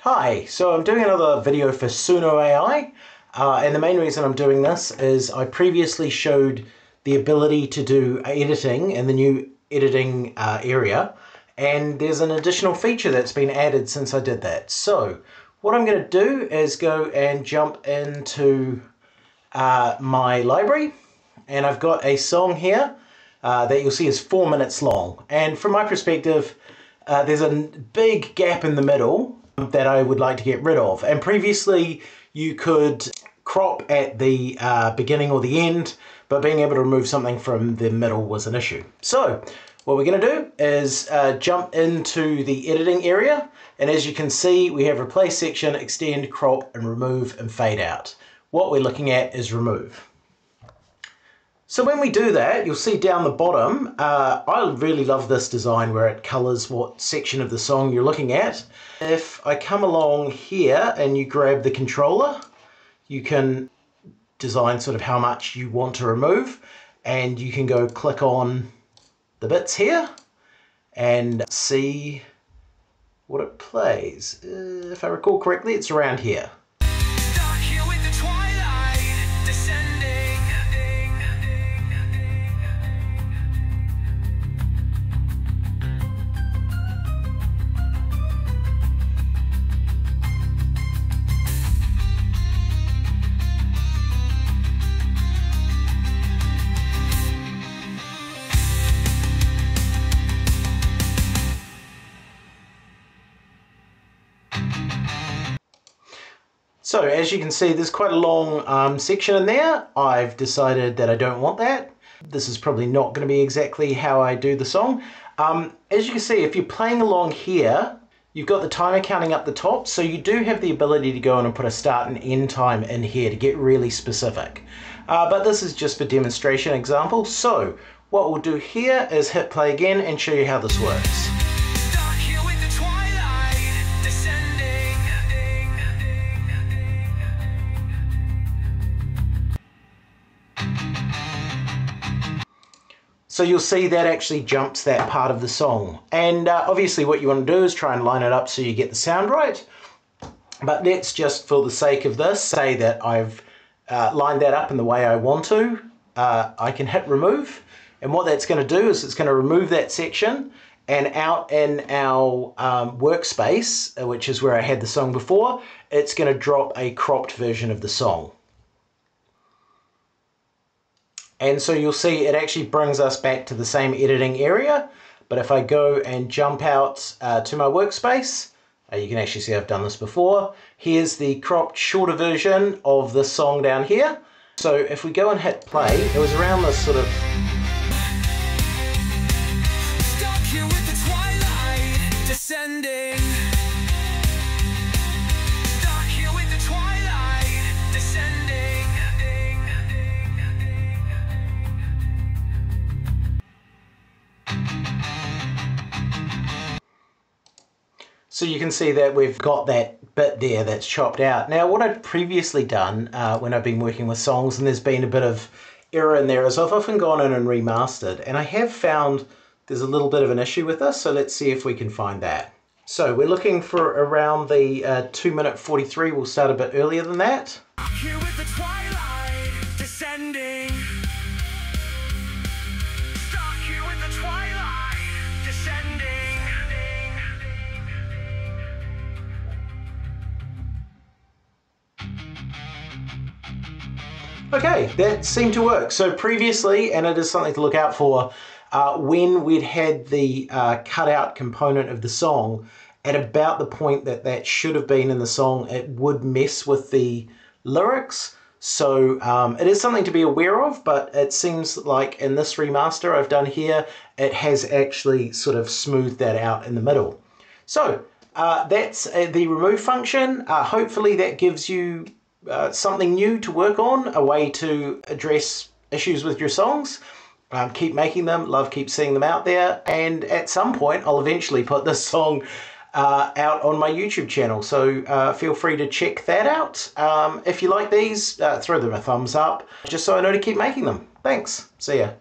Hi, so I'm doing another video for Suno AI uh, and the main reason I'm doing this is I previously showed the ability to do editing in the new editing uh, area. And there's an additional feature that's been added since I did that. So what I'm going to do is go and jump into uh, my library. And I've got a song here uh, that you'll see is four minutes long and from my perspective uh, there's a big gap in the middle that I would like to get rid of. And previously you could crop at the uh, beginning or the end, but being able to remove something from the middle was an issue. So what we're going to do is uh, jump into the editing area. And as you can see, we have replace section, extend, crop, and remove and fade out. What we're looking at is remove. So when we do that, you'll see down the bottom, uh, I really love this design where it colors what section of the song you're looking at. If I come along here and you grab the controller, you can design sort of how much you want to remove and you can go click on the bits here and see what it plays. Uh, if I recall correctly, it's around here. So as you can see, there's quite a long um, section in there. I've decided that I don't want that. This is probably not going to be exactly how I do the song. Um, as you can see, if you're playing along here, you've got the timer counting up the top, so you do have the ability to go in and put a start and end time in here to get really specific. Uh, but this is just for demonstration example. So what we'll do here is hit play again and show you how this works. So you'll see that actually jumps that part of the song. And uh, obviously what you want to do is try and line it up so you get the sound right. But let's just, for the sake of this, say that I've uh, lined that up in the way I want to. Uh, I can hit remove. And what that's going to do is it's going to remove that section and out in our um, workspace, uh, which is where I had the song before, it's going to drop a cropped version of the song. And so you'll see it actually brings us back to the same editing area. But if I go and jump out uh, to my workspace, uh, you can actually see I've done this before. Here's the cropped shorter version of this song down here. So if we go and hit play, it was around this sort of So you can see that we've got that bit there that's chopped out. Now what I've previously done uh, when I've been working with songs and there's been a bit of error in there is I've often gone in and remastered and I have found there's a little bit of an issue with this so let's see if we can find that. So we're looking for around the uh, 2 minute 43, we'll start a bit earlier than that. Okay, that seemed to work. So previously, and it is something to look out for, uh, when we'd had the uh, cutout component of the song, at about the point that that should have been in the song, it would mess with the lyrics. So um, it is something to be aware of, but it seems like in this remaster I've done here, it has actually sort of smoothed that out in the middle. So uh, that's uh, the remove function. Uh, hopefully that gives you uh, something new to work on, a way to address issues with your songs. Um, keep making them, love keep seeing them out there, and at some point I'll eventually put this song uh, out on my YouTube channel. So uh, feel free to check that out. Um, if you like these, uh, throw them a thumbs up, just so I know to keep making them. Thanks. See ya.